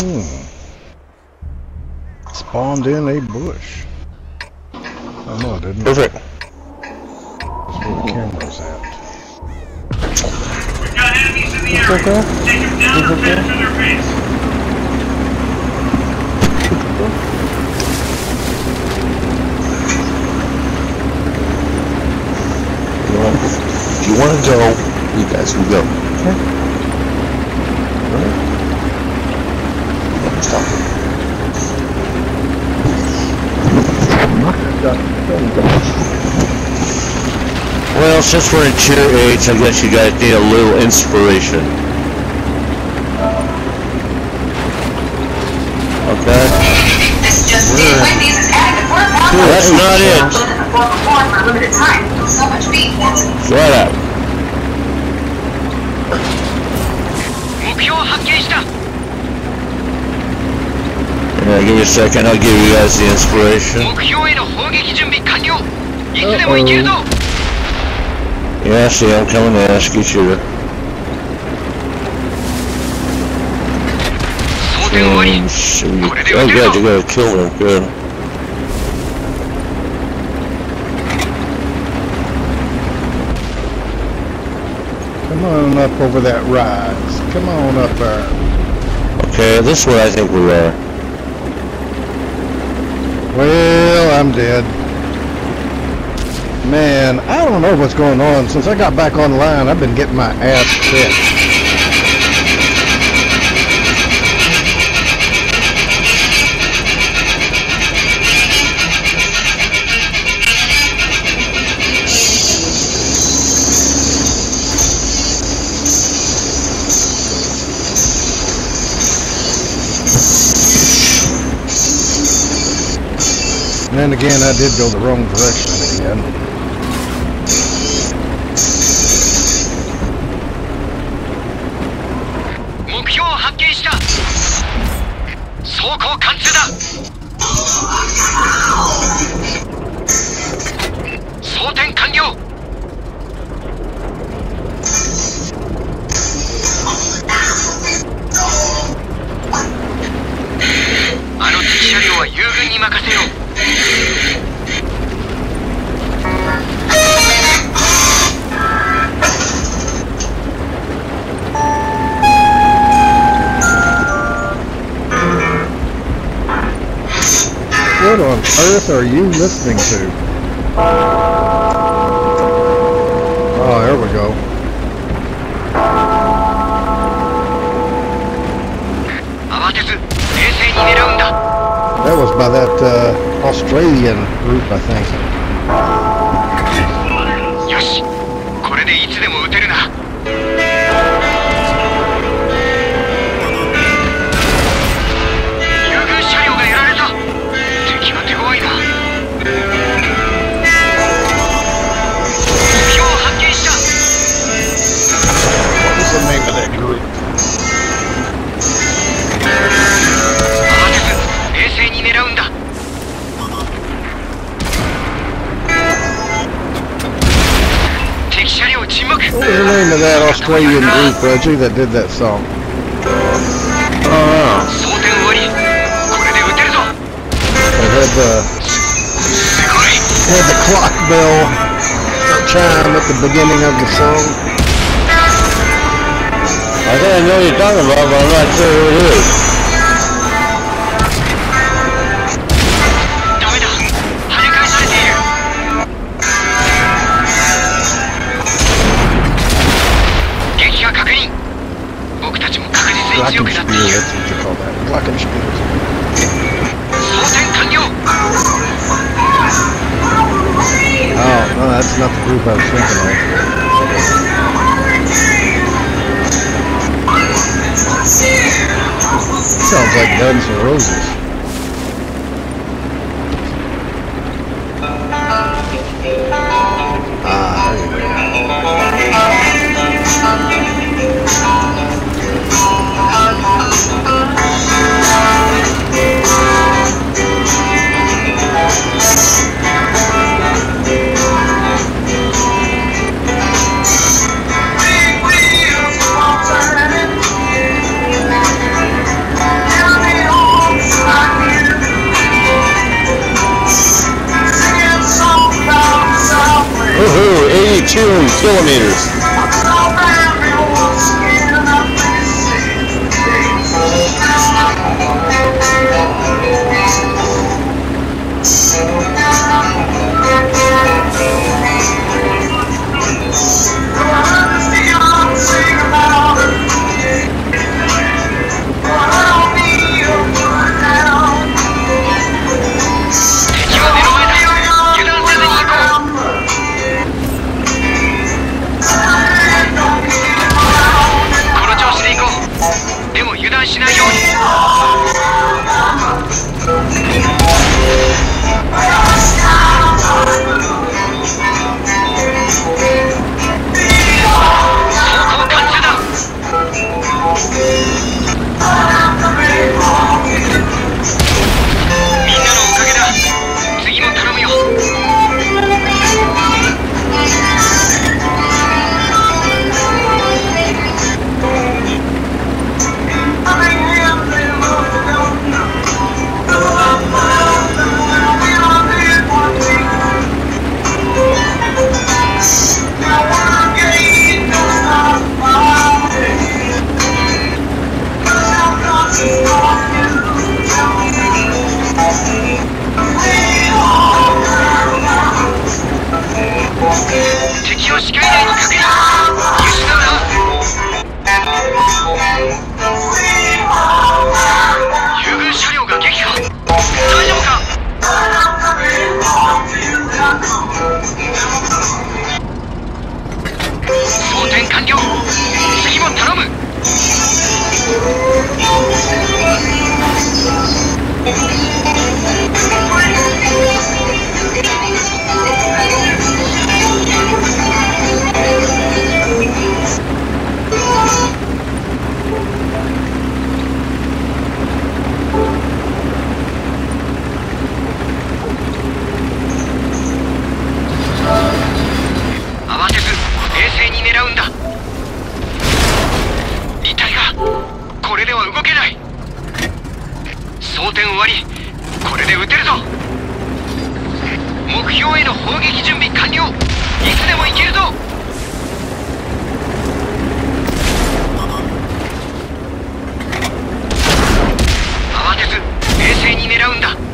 Hmm. Spawned in a bush. Oh no, it didn't. Perfect. That's where the camera's at. We've got enemies in the It's area. okay. Take them down It's or okay. finish their base. You if you want to go, you guys can go. Okay. Well, since we're in cheer age, I guess you guys need a little inspiration. Okay. This just. Wendy's is adding That's not it. It. Shut up. Yeah, give me a second. I'll give you guys the inspiration. Uh -oh. Yeah, see, I'm coming to ask you, to. Oh god, you gotta kill them, good. Come on up over that rise. Come on up there. Okay, this is where I think we are. Well, I'm dead. Man, I don't know what's going on. Since I got back online, I've been getting my ass kicked. And again, I did go the wrong direction again.. 貫通だ。what on earth are you listening to? Oh, there we go. That was by that uh, Australian group, I think. name of that Australian group, Reggie, that did that song? Oh, wow. They had the, had the clock bell chime at the beginning of the song. I think I know what you're talking about, but I'm not sure who it is. 僕たちも確実に強くなってい Glockenspiel, る that's what you call that. Glockenspiel. 装填完了 Oh, no, that's not the group I was thinking of. Sounds like Guns N' Roses. 2 kilometers. 断しないように。Can you? 装填終わりこれで撃てるぞ。目標への砲撃準備完了。いつでも行けるぞ。慌てず冷静に狙うんだ。